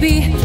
be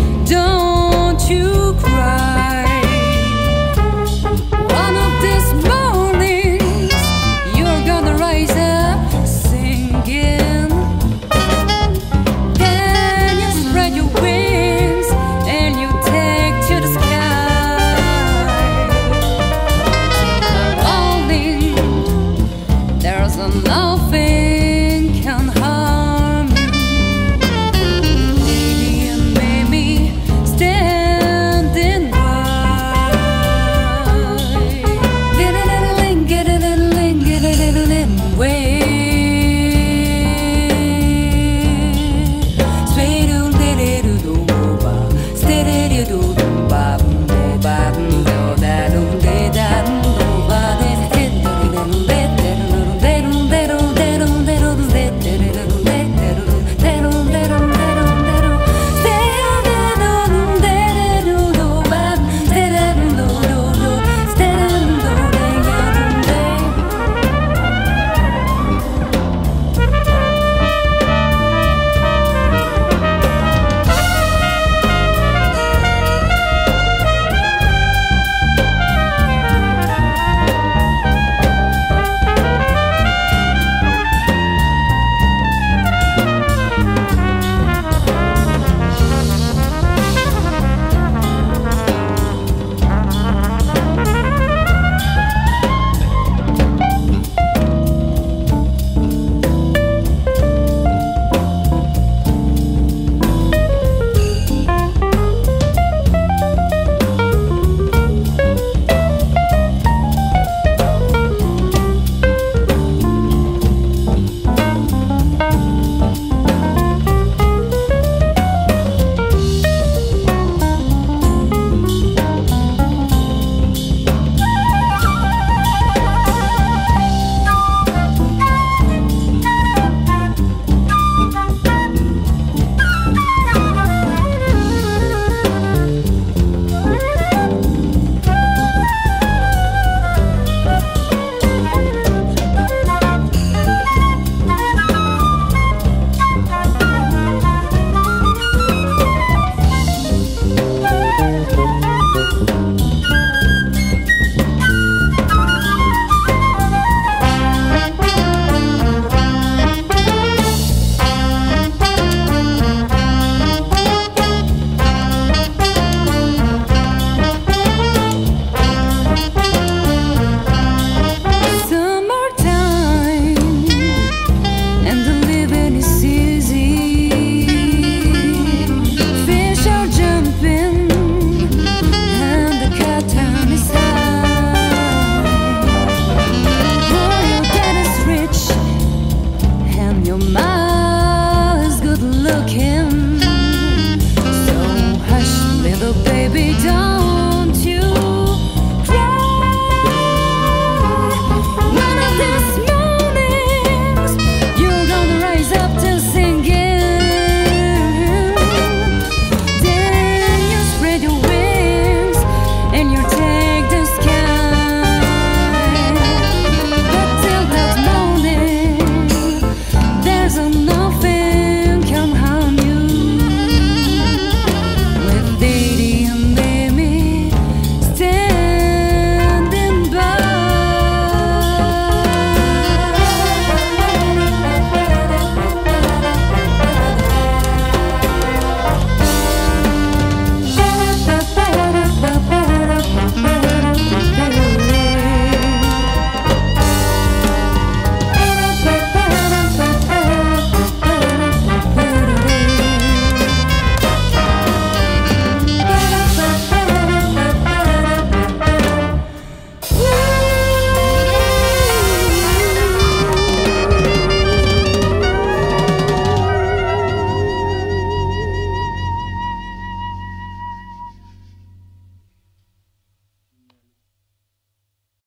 Don't.